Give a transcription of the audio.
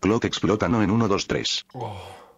Clock explota no en 1, 2, 3. Oh.